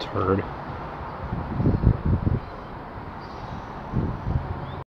Turd.